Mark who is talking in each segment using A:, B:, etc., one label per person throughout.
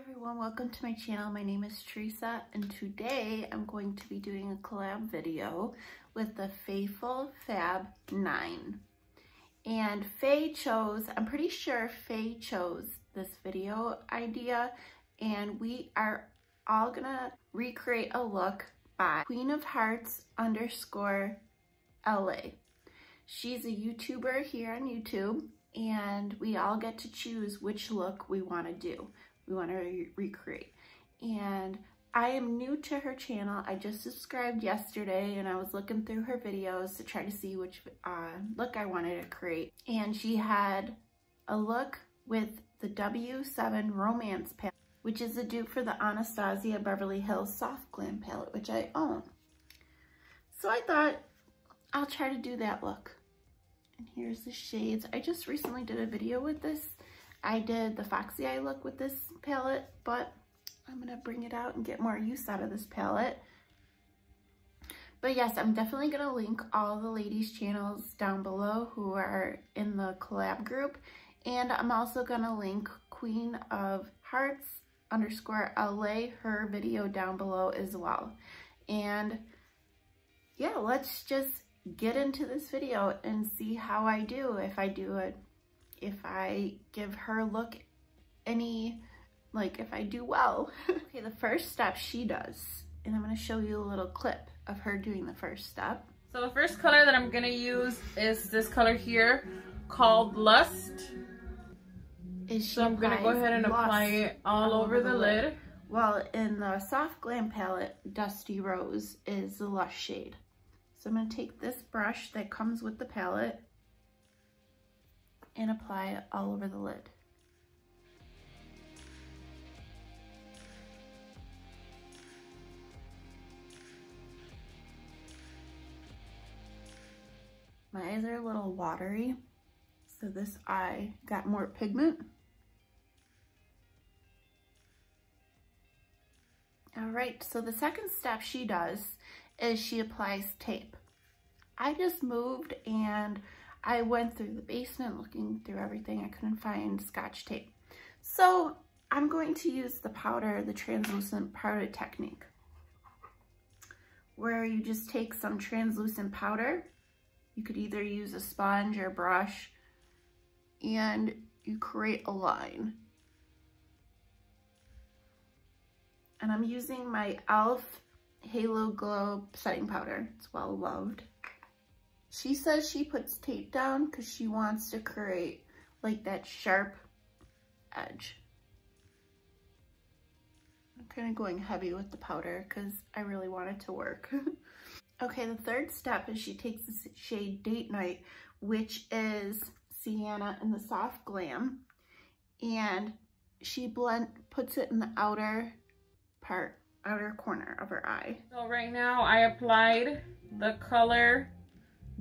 A: everyone, welcome to my channel. My name is Theresa and today I'm going to be doing a collab video with the Faithful Fab 9. And Faye chose, I'm pretty sure Faye chose this video idea and we are all gonna recreate a look by Queen of Hearts underscore LA. She's a YouTuber here on YouTube and we all get to choose which look we want to do we want to re recreate. And I am new to her channel. I just subscribed yesterday and I was looking through her videos to try to see which uh, look I wanted to create. And she had a look with the W7 Romance palette, which is a dupe for the Anastasia Beverly Hills Soft Glam palette, which I own. So I thought I'll try to do that look. And here's the shades. I just recently did a video with this I did the Foxy Eye look with this palette, but I'm gonna bring it out and get more use out of this palette. But yes, I'm definitely gonna link all the ladies' channels down below who are in the collab group. And I'm also gonna link Queen of Hearts underscore LA, her video down below as well. And yeah, let's just get into this video and see how I do if I do it if I give her look any, like if I do well. okay, the first step she does, and I'm gonna show you a little clip of her doing the first step.
B: So the first color that I'm gonna use is this color here called Lust. Is she so I'm gonna go ahead and apply it all, all over, the, the lid. lid.
A: Well, in the Soft Glam palette, Dusty Rose is the Lust shade. So I'm gonna take this brush that comes with the palette and apply it all over the lid. My eyes are a little watery, so this eye got more pigment. All right, so the second step she does is she applies tape. I just moved and I went through the basement looking through everything. I couldn't find scotch tape. So I'm going to use the powder, the translucent powder technique, where you just take some translucent powder. You could either use a sponge or brush and you create a line. And I'm using my e.l.f. Halo Glow setting powder. It's well loved. She says she puts tape down because she wants to create like that sharp edge. I'm kind of going heavy with the powder because I really want it to work. okay, the third step is she takes the shade Date Night, which is Sienna in the Soft Glam, and she blend puts it in the outer part, outer corner of her eye.
B: So right now I applied the color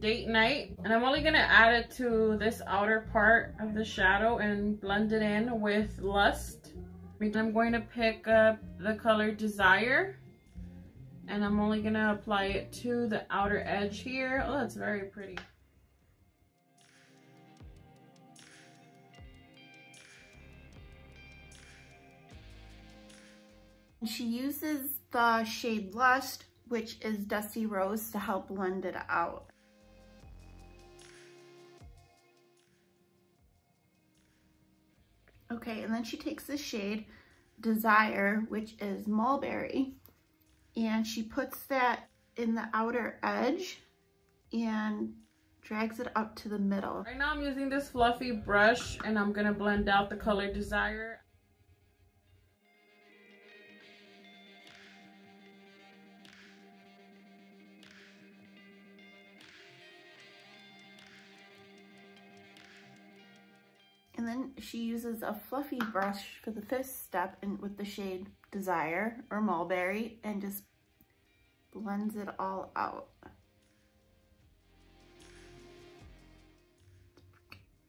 B: date night and I'm only gonna add it to this outer part of the shadow and blend it in with lust. I'm going to pick up the color desire and I'm only gonna apply it to the outer edge here. Oh that's very pretty.
A: She uses the shade lust which is dusty rose to help blend it out Okay, and then she takes the shade Desire, which is Mulberry, and she puts that in the outer edge and drags it up to the middle.
B: Right now I'm using this fluffy brush and I'm gonna blend out the color Desire.
A: And then she uses a fluffy brush for the fifth step and with the shade Desire or Mulberry and just blends it all out.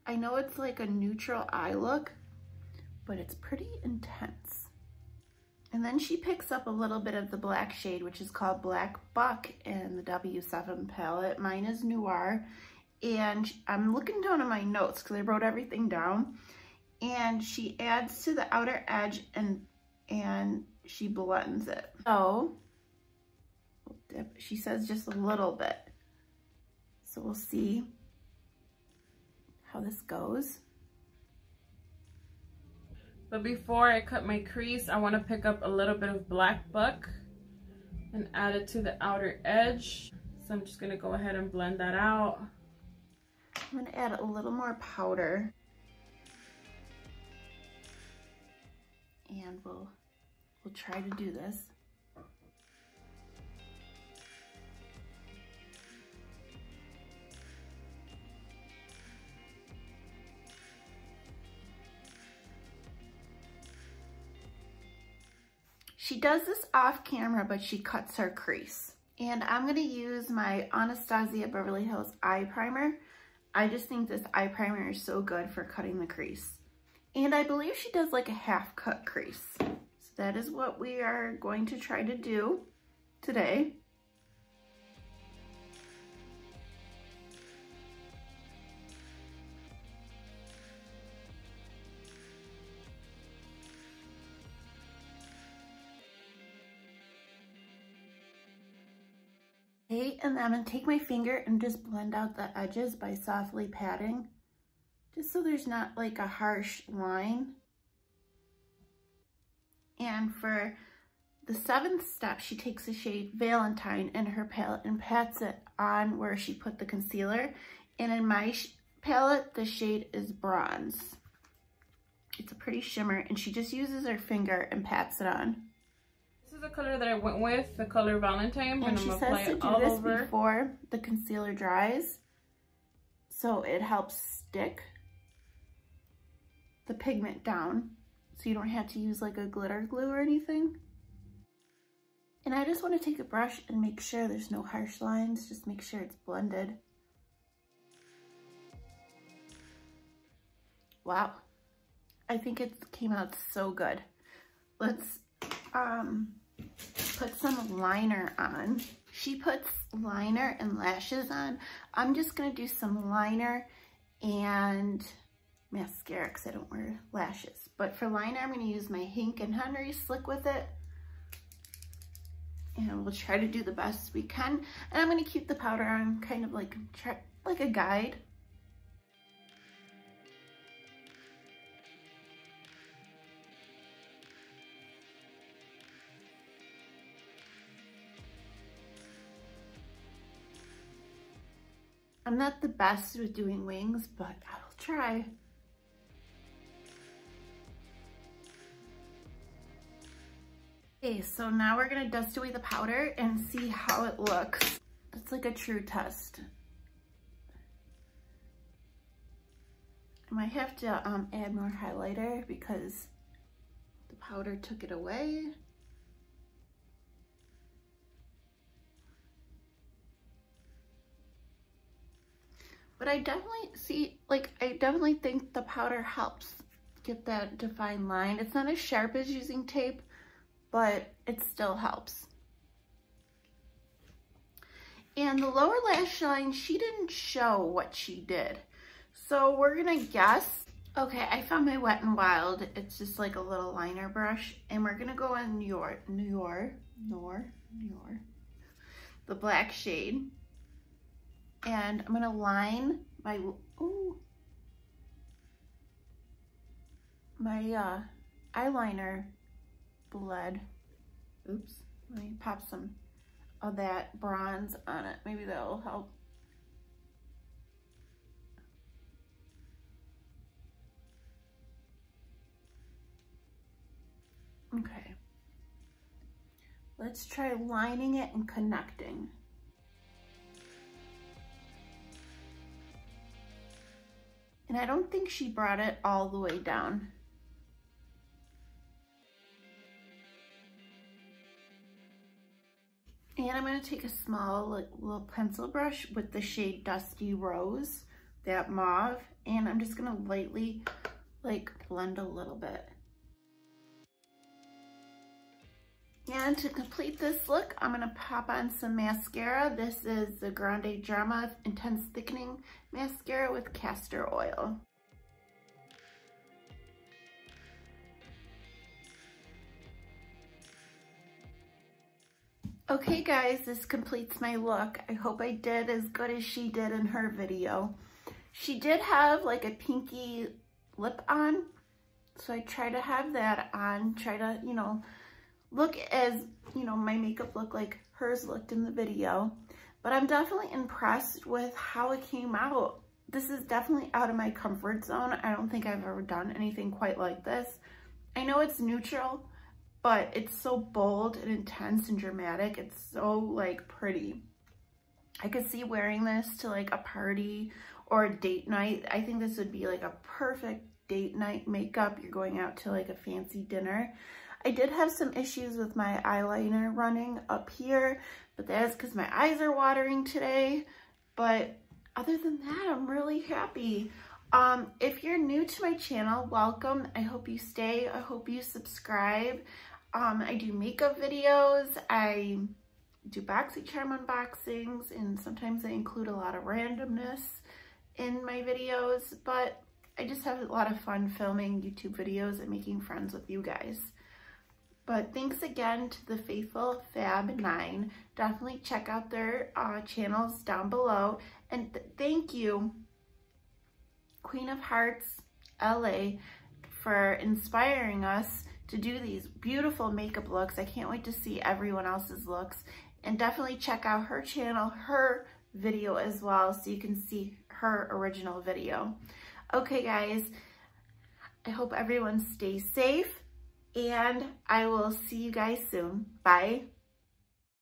A: I know it's like a neutral eye look, but it's pretty intense. And then she picks up a little bit of the black shade, which is called Black Buck in the W7 palette. Mine is Noir and I'm looking down at my notes because I wrote everything down and she adds to the outer edge and and she blends it. So, she says just a little bit. So we'll see how this goes.
B: But before I cut my crease, I want to pick up a little bit of black buck and add it to the outer edge. So I'm just going to go ahead and blend that out.
A: I'm to add a little more powder. And we'll, we'll try to do this. She does this off camera, but she cuts her crease. And I'm gonna use my Anastasia Beverly Hills Eye Primer. I just think this eye primer is so good for cutting the crease. And I believe she does like a half cut crease. So that is what we are going to try to do today. Okay, and then I'm to take my finger and just blend out the edges by softly patting, just so there's not like a harsh line. And for the seventh step, she takes the shade Valentine in her palette and pats it on where she put the concealer. And in my palette, the shade is Bronze. It's a pretty shimmer, and she just uses her finger and pats it on
B: the color that I went with, the color Valentine.
A: And, she says to do this over. before the concealer dries. So it helps stick the pigment down. So you don't have to use like a glitter glue or anything. And I just want to take a brush and make sure there's no harsh lines. Just make sure it's blended. Wow. I think it came out so good. Let's um, put some liner on. She puts liner and lashes on. I'm just going to do some liner and mascara because I don't wear lashes. But for liner, I'm going to use my Hank and Henry Slick Wit It. And we'll try to do the best we can. And I'm going to keep the powder on kind of like, like a guide. I'm not the best with doing wings, but I'll try. Okay, so now we're gonna dust away the powder and see how it looks. It's like a true test. I might have to um, add more highlighter because the powder took it away. But I definitely see, like, I definitely think the powder helps get that defined line. It's not as sharp as using tape, but it still helps. And the lower lash line, she didn't show what she did. So we're gonna guess. Okay, I found my Wet n Wild. It's just like a little liner brush. And we're gonna go in New York, New your, your, your, your, the black shade and I'm gonna line my, ooh, my uh, eyeliner bled. Oops, let me pop some of that bronze on it. Maybe that'll help. Okay. Let's try lining it and connecting. And I don't think she brought it all the way down. And I'm going to take a small little pencil brush with the shade Dusty Rose, that mauve, and I'm just going to lightly like blend a little bit. And to complete this look, I'm gonna pop on some mascara. This is the Grande Drama Intense Thickening Mascara with castor oil. Okay guys, this completes my look. I hope I did as good as she did in her video. She did have like a pinky lip on, so I try to have that on, try to, you know, look as, you know, my makeup look like hers looked in the video. But I'm definitely impressed with how it came out. This is definitely out of my comfort zone. I don't think I've ever done anything quite like this. I know it's neutral, but it's so bold and intense and dramatic. It's so like pretty. I could see wearing this to like a party or a date night. I think this would be like a perfect date night makeup. You're going out to like a fancy dinner. I did have some issues with my eyeliner running up here, but that's because my eyes are watering today. But other than that, I'm really happy. Um, if you're new to my channel, welcome. I hope you stay. I hope you subscribe. Um, I do makeup videos. I do BoxyCharm unboxings and sometimes I include a lot of randomness in my videos, but I just have a lot of fun filming YouTube videos and making friends with you guys. But thanks again to the Faithful Fab 9. Definitely check out their uh, channels down below. And th thank you, Queen of Hearts LA, for inspiring us to do these beautiful makeup looks. I can't wait to see everyone else's looks. And definitely check out her channel, her video as well, so you can see her original video. Okay, guys, I hope everyone stays safe, and I will see you guys soon. Bye.